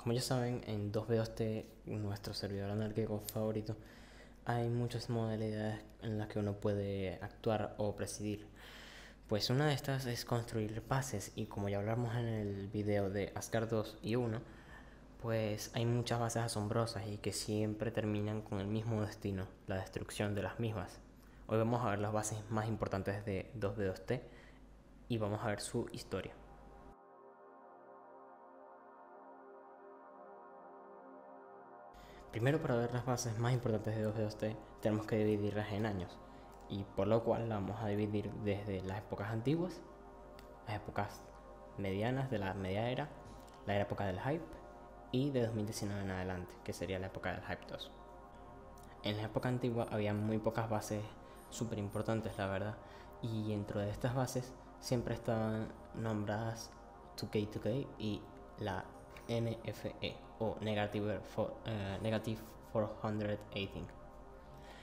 Como ya saben, en 2B2T, nuestro servidor anárquico favorito, hay muchas modalidades en las que uno puede actuar o presidir. Pues una de estas es construir bases y como ya hablamos en el video de Asgard 2 y 1, pues hay muchas bases asombrosas y que siempre terminan con el mismo destino, la destrucción de las mismas. Hoy vamos a ver las bases más importantes de 2B2T y vamos a ver su historia. Primero para ver las bases más importantes de 2B2T tenemos que dividirlas en años y por lo cual la vamos a dividir desde las épocas antiguas, las épocas medianas de la media era, la época del hype y de 2019 en adelante, que sería la época del hype 2. En la época antigua había muy pocas bases súper importantes, la verdad, y dentro de estas bases siempre estaban nombradas 2K2K y la NFE o uh, negative 418.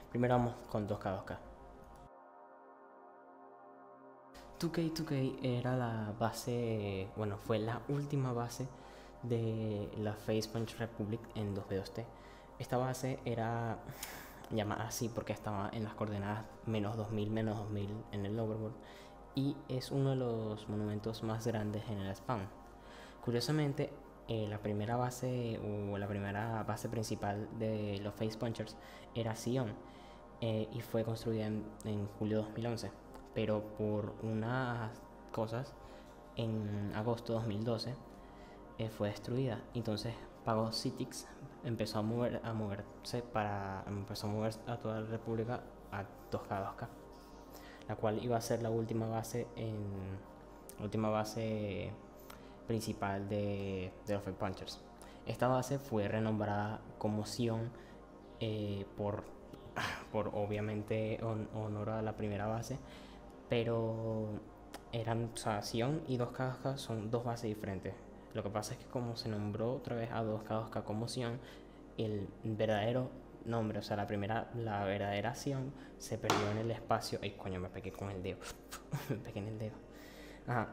Primero vamos con 2K2K. 2K 2K era la base, bueno, fue la última base de la Face Punch Republic en 2B2T. Esta base era llamada así porque estaba en las coordenadas menos 2000, menos 2000 en el overworld y es uno de los monumentos más grandes en el spawn. Curiosamente, eh, la primera base o la primera base principal de los Face Punchers era Sion eh, y fue construida en, julio de 2011, pero por unas cosas en agosto de 2012 eh, fue destruida. Entonces Pago Citix empezó a mover a moverse para empezó a mover a toda la República a 2K2K, la cual iba a ser la última base en última base principal de, de los Fake Punchers. Esta base fue renombrada como Sion eh, por, por obviamente honor a la primera base, pero eran, o sea, Sion y 2K2K son dos bases diferentes. Lo que pasa es que como se nombró otra vez a 2K2K como Sion, el verdadero nombre, o sea, la primera, la verdadera Sion se perdió en el espacio. Ay, coño, me pegué con el dedo. me pegué en el dedo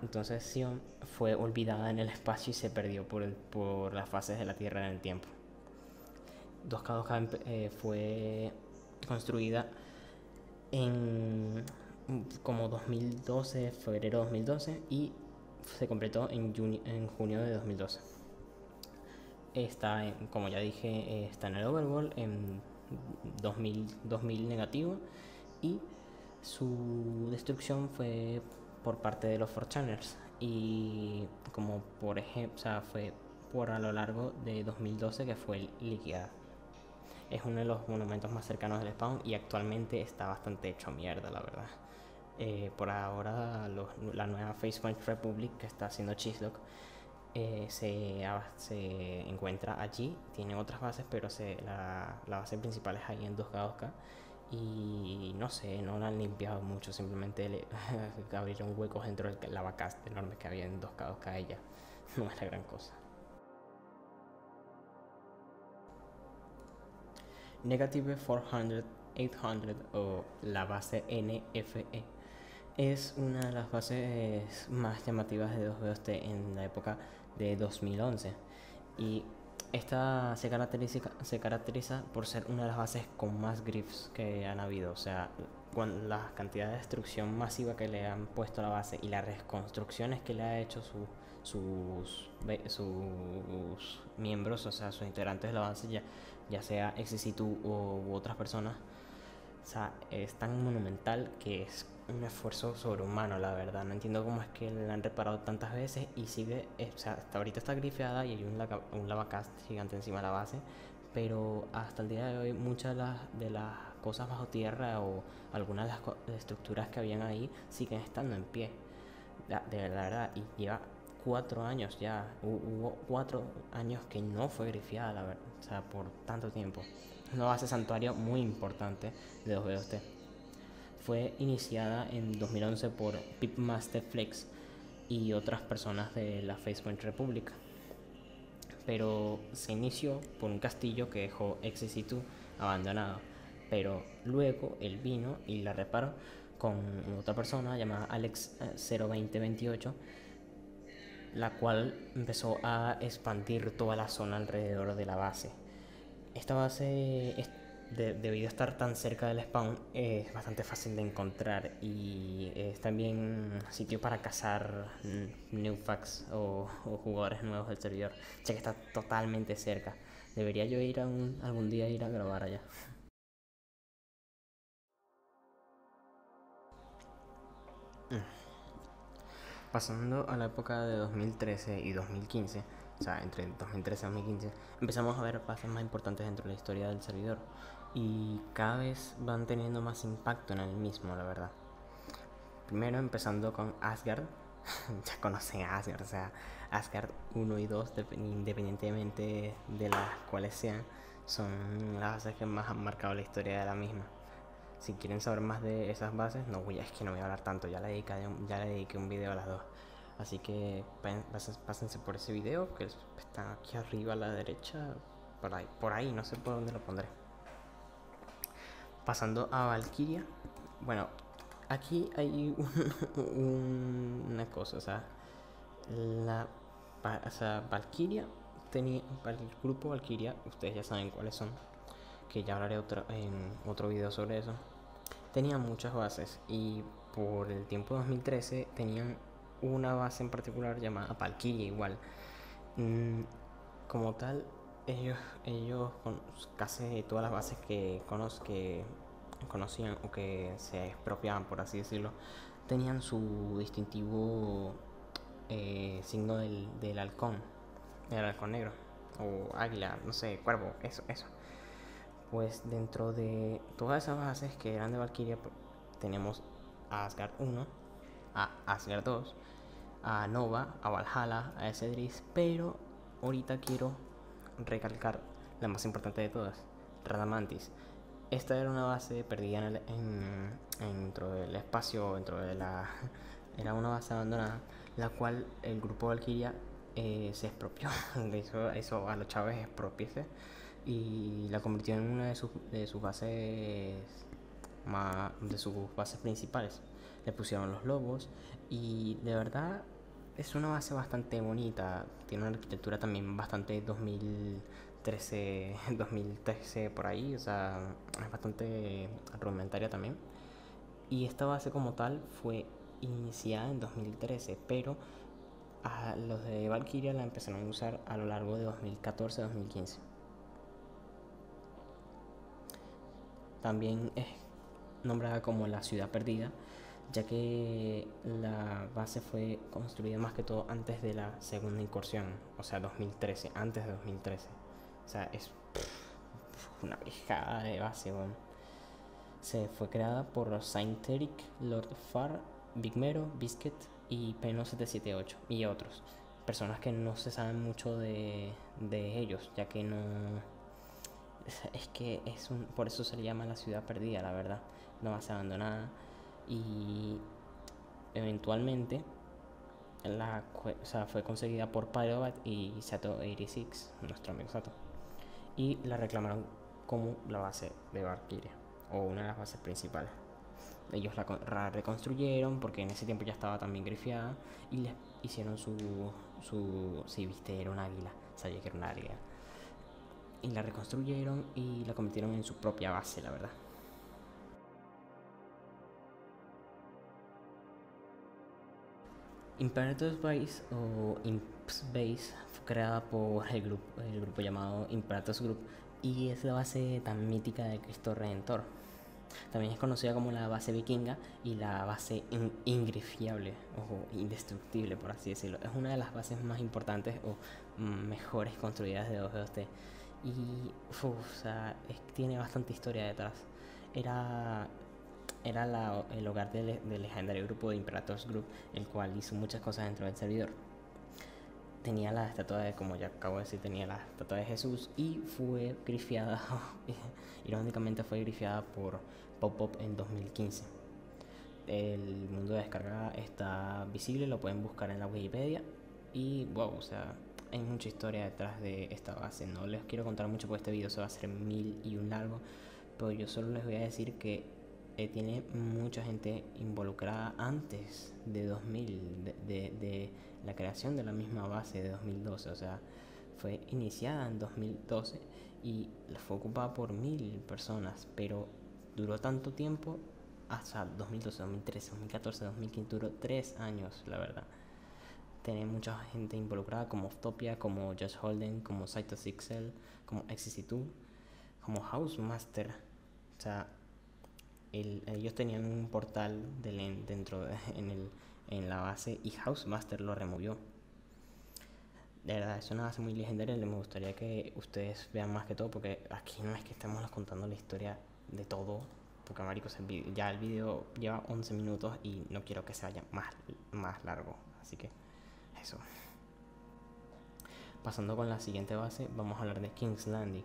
entonces Sion fue olvidada en el espacio y se perdió por, el, por las fases de la Tierra en el tiempo. 2K2K eh, fue construida en como 2012, febrero de 2012 y se completó en, en junio de 2012. Está, como ya dije, está en el overworld en 2000, 2000 negativo y su destrucción fue por parte de los Forchaners y como por ejemplo, o sea, fue por a lo largo de 2012 que fue liquidada. Es uno de los monumentos más cercanos del spawn y actualmente está bastante hecho mierda, la verdad. Eh, por ahora la nueva Facebook Republic que está haciendo Chislock eh, se, se, encuentra allí, tiene otras bases, pero se, la, la, base principal es ahí en 2K2K y no sé, no lo han limpiado mucho, simplemente le abrieron huecos dentro del lavacast enorme que había en dos cados a ella. No era gran cosa. Negative 400, 800 o la base NFE es una de las bases más llamativas de 2B2T en la época de 2011 y esta se caracteriza, se caracteriza por ser una de las bases con más griffs que han habido. O sea, con la cantidad de destrucción masiva que le han puesto a la base y las reconstrucciones que le ha hecho su, sus, sus miembros, o sea, sus integrantes de la base, ya, ya sea Exisitu u otras personas. O sea, es tan monumental que es un esfuerzo sobrehumano, la verdad. No entiendo cómo es que la han reparado tantas veces y sigue, eh, o sea, hasta ahorita está grifeada y hay un, un lavacast gigante encima de la base, pero hasta el día de hoy muchas de las, cosas bajo tierra o algunas de las estructuras que habían ahí siguen estando en pie. De, la verdad, y lleva cuatro años ya, hubo cuatro años que no fue grifeada, la verdad, o sea, por tanto tiempo. Una base santuario muy importante de 2B2T fue iniciada en 2011 por Pipmaster Flex y otras personas de la Facebook Republic. Pero se inició por un castillo que dejó Exisitu abandonado. Pero luego él vino y la reparó con otra persona llamada Alex 02028 la cual empezó a expandir toda la zona alrededor de la base. Esta base, debido a estar tan cerca del spawn, es bastante fácil de encontrar y es también sitio para cazar newfacts o, o jugadores nuevos del servidor, ya que está totalmente cerca. Debería yo ir a un, algún día ir a grabar allá. Pasando a la época de 2013 y 2015, o sea, entre 2013 y 2015, empezamos a ver pasos más importantes dentro de la historia del servidor y cada vez van teniendo más impacto en el mismo, la verdad. Primero empezando con Asgard, ya conocen a Asgard, o sea, Asgard 1 y 2, independientemente de las cuales sean, son las bases que más han marcado la historia de la misma si quieren saber más de esas bases, no voy, es que no voy a hablar tanto, ya le dediqué, ya le dediqué un video a las dos. Así que pásense por ese video que está aquí arriba a la derecha, por ahí, por ahí, no sé por dónde lo pondré. Pasando a Valkyria, bueno, aquí hay una cosa, o sea, la o sea, Valkyria tenía, el grupo Valkyria, ustedes ya saben cuáles son, que ya hablaré en otro video sobre eso tenían muchas bases y por el tiempo 2013 tenían una base en particular llamada Valkyria igual. Mm, como tal, ellos, ellos con casi todas las bases que, que conocían o que se expropiaban, por así decirlo, tenían su distintivo eh, signo del, del halcón, el halcón negro, o águila, no sé, cuervo, eso, eso pues dentro de todas esas bases que eran de Valkyria, tenemos a Asgard 1, a Asgard 2, a Nova, a Valhalla, a Esedris, pero ahorita quiero recalcar la más importante de todas, Radamantis. Esta era una base perdida en dentro del espacio, dentro de la... Era una base abandonada, la cual el grupo Valkyria eh, se expropió. eso, eso a los chaves expropiese y la convirtió en una de sus, de sus bases más, de sus bases principales. Le pusieron los lobos y de verdad es una base bastante bonita. Tiene una arquitectura también bastante 2013, 2013 por ahí, o sea, es bastante rudimentaria también. Y esta base como tal fue iniciada en 2013, pero los de Valkyria la empezaron a usar a lo largo de 2014-2015. También es nombrada como la ciudad perdida, ya que la base fue construida más que todo antes de la segunda incursión, o sea, 2013, antes de 2013. O sea, es una viejada de base, Se fue creada por Saint Eric, Lord Far, Big Mero, Biscuit y Peno 778 y otros. Personas que no se saben mucho de, de ellos, ya que no es que es un, por eso se le llama la ciudad perdida, la verdad. No ser abandonada. Y eventualmente la, o sea, fue conseguida por Pyrobat y Sato86, nuestro amigo Sato. Y la reclamaron como la base de Valkyria, o una de las bases principales. Ellos la, reconstruyeron porque en ese tiempo ya estaba también grifiada y le hicieron su, su. Si viste, era un águila, sabía que era un águila y la reconstruyeron y la convirtieron en su propia base, la verdad. Imperator's Base o Imps Base fue creada por el grupo, el grupo llamado Imperator's Group y es la base tan mítica de Cristo Redentor. También es conocida como la base vikinga y la base ingrifiable o indestructible, por así decirlo. Es una de las bases más importantes o mejores construidas de 2 y tiene bastante historia detrás. Era, era el hogar del, legendario grupo de Imperators Group, el cual hizo muchas cosas dentro del servidor. Tenía la estatua de, como ya acabo de decir, tenía la estatua de Jesús y fue grifiada, irónicamente fue grifiada por Pop Pop en 2015. El mundo de descarga está visible, lo pueden buscar en la Wikipedia y wow, o sea, hay mucha historia detrás de esta base. No les quiero contar mucho porque este video se va a hacer mil y un largo. Pero yo solo les voy a decir que eh, tiene mucha gente involucrada antes de 2000, de, la creación de la misma base de 2012, o sea, fue iniciada en 2012 y fue ocupada por mil personas, pero duró tanto tiempo hasta 2012, 2013, 2014, 2015, duró tres años, la verdad. Tiene mucha gente involucrada como Oftopia, como Josh Holden, como Saito Sixel, como XCC2, como Housemaster. O sea, ellos tenían un portal de, dentro de, en, el, en la base y Housemaster lo removió. De verdad, es una base muy legendaria. Me gustaría que ustedes vean más que todo, porque aquí no es que estemos contando la historia de todo, porque marico, ya el video lleva 11 minutos y no quiero que se vaya más, más largo. Así que eso. Pasando con la siguiente base, vamos a hablar de King's Landing.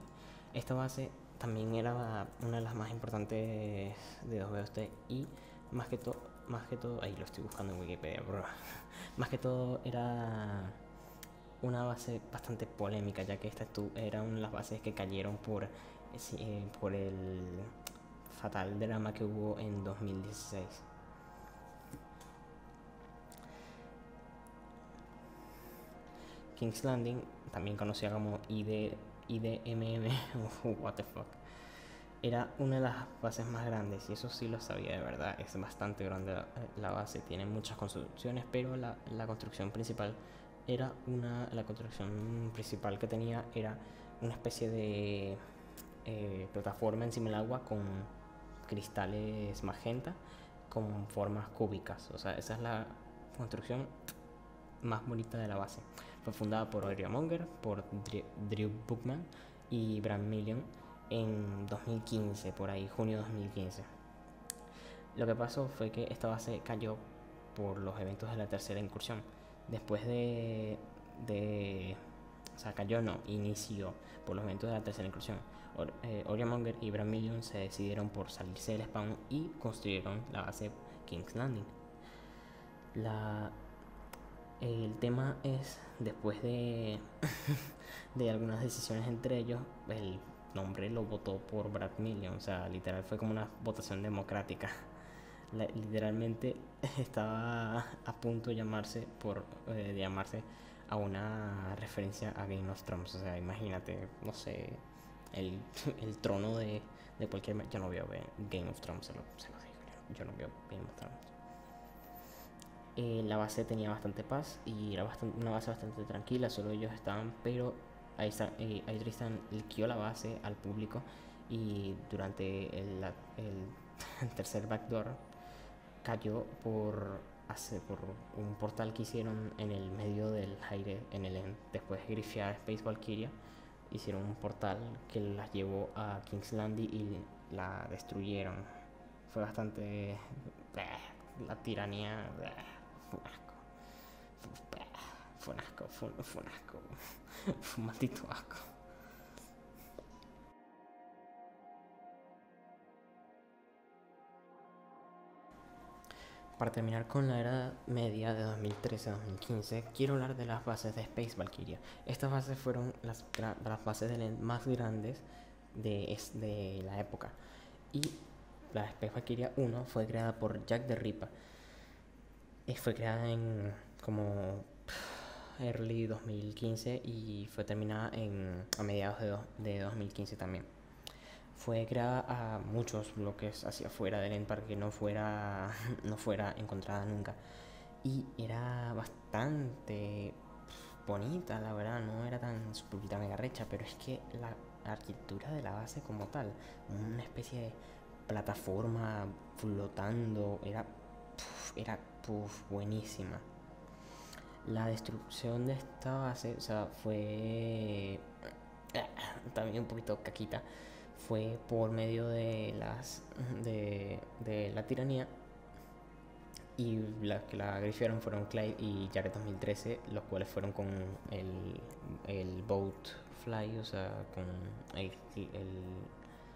Esta base también era una de las más importantes de 2BOT y más que todo, más que todo, ahí lo estoy buscando en Wikipedia, bro. más que todo era una base bastante polémica, ya que esta era una de las bases que cayeron por, eh, por el fatal drama que hubo en 2016. King's Landing, también conocida como ID, IDMM, what the fuck, era una de las bases más grandes y eso sí lo sabía de verdad, es bastante grande la, base, tiene muchas construcciones, pero la, la, construcción principal era una, la construcción principal que tenía era una especie de eh, plataforma encima del agua con cristales magenta con formas cúbicas, o sea, esa es la construcción más bonita de la base. Fue fundada por Adrian Monger, por Drew Bookman y Brand Million en 2015, por ahí, junio de 2015. Lo que pasó fue que esta base cayó por los eventos de la tercera incursión. Después de, o sea, cayó no, inició por los eventos de la tercera incursión. Or, eh, Monger y Brand Million se decidieron por salirse del spawn y construyeron la base King's Landing. La el tema es, después de, de algunas decisiones entre ellos, el nombre lo votó por Brad Million. O sea, literal fue como una votación democrática. literalmente estaba a punto de llamarse, por, eh, de llamarse a una referencia a Game of Thrones. O sea, imagínate, no sé, el, el trono de, de cualquier... Yo no veo Game of Thrones, se lo digo. Yo no veo Game of Thrones. Eh, la base tenía bastante paz y era una base bastante tranquila, solo ellos estaban, pero ahí, eh, Tristan liquidó la base al público y durante el, tercer backdoor cayó por, hace, por un portal que hicieron en el medio del aire, en el después de grifear Space Valkyria, hicieron un portal que las llevó a King's Landing y la destruyeron. Fue bastante... la tiranía fue un asco. Fue un asco, fue, un maldito asco. Para terminar con la era media de 2013-2015, quiero hablar de las bases de Space Valkyria. Estas bases fueron las, las bases de más grandes de, de la época. Y la Space Valkyria 1 fue creada por Jack the Ripper fue creada en como early 2015 y fue terminada en, a mediados de, de 2015 también. Fue creada a muchos bloques hacia afuera del end para que no fuera, no fuera encontrada nunca. Y era bastante bonita, la verdad, no era tan super mega recha, pero es que la arquitectura de la base como tal, una especie de plataforma flotando, era, era buenísima. La destrucción de esta base, o sea, fue también un poquito caquita. Fue por medio de las de, de la tiranía y las que la grifiaron fueron Clyde y Jared 2013, los cuales fueron con el, el Boat Fly, o sea, con el, el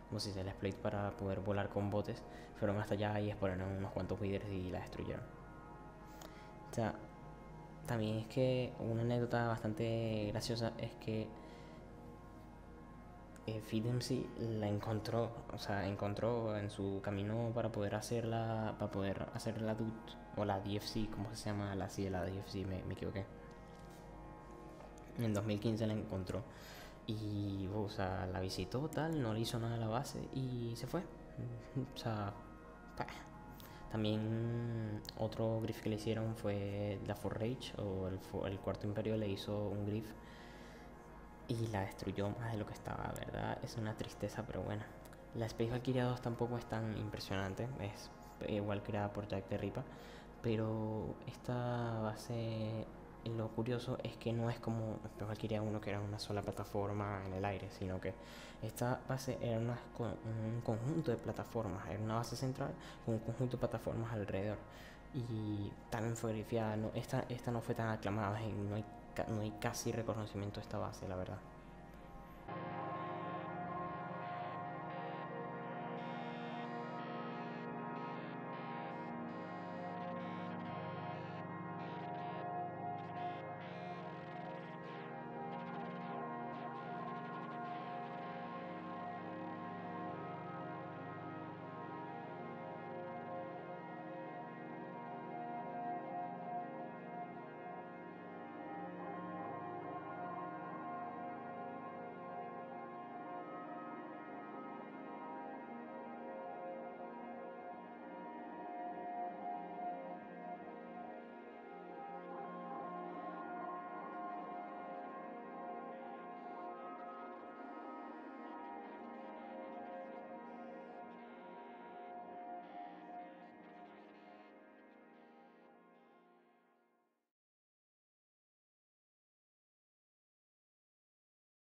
¿cómo se exploit para poder volar con botes. Fueron hasta allá y exploraron unos cuantos líderes y la destruyeron. O sea, también es que una anécdota bastante graciosa es que eh, FeedMC la encontró, o sea, encontró en su camino para poder hacerla, para poder hacer la DUT o la DFC, ¿cómo se llama? La sí, la DFC, me, me equivoqué. En 2015 la encontró y, o sea, la visitó tal, no le hizo nada a la base y se fue. O sea, también otro griff que le hicieron fue la For Rage o el, Cuarto Imperio le hizo un griff y la destruyó más de lo que estaba, ¿verdad? Es una tristeza, pero bueno. La Space Valkyria 2 tampoco es tan impresionante, es igual creada por Jack de Ripa, pero esta base, lo curioso es que no es como Valkyria 1 que era una sola plataforma en el aire, sino que esta base era una, un conjunto de plataformas, era una base central con un conjunto de plataformas alrededor. Y también fue grifiada, no, esta, esta no fue tan aclamada, no hay no hay casi reconocimiento de esta base, la verdad.